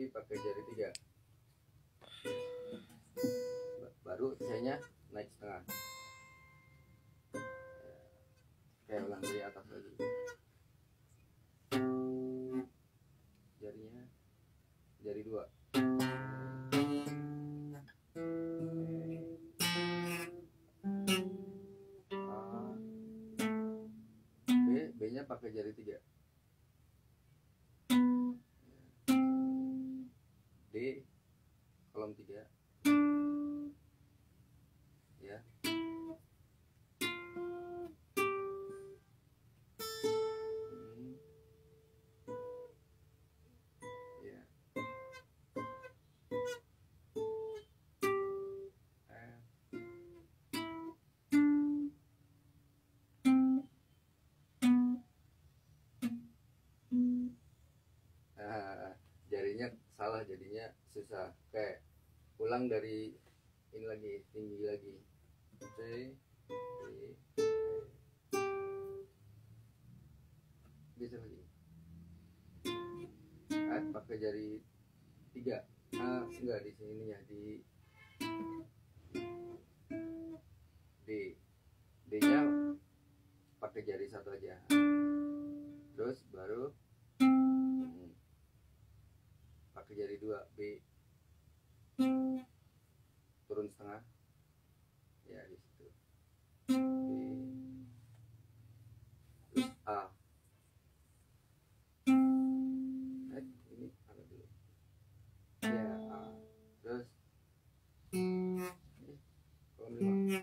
tapi pakai jari tiga. Ba- baru C-nya naik setengah. Ya. Oke ulang dari atas lagi jarinya jari dua. A. B pakai jari tiga kolom tiga. Ya. Hmm. ya. Ah, jarinya salah jadinya susah. Kayak ulang dari ini lagi tinggi lagi. C D lagi. F pakai jari tiga. Ah enggak di sini ya di D. D nya pakai jari satu aja. Terus baru hmm, pakai jari dua B setengah. Ya di situ. A. Eh ini agak dulu. Ya A. Terus? Ini kolom lima.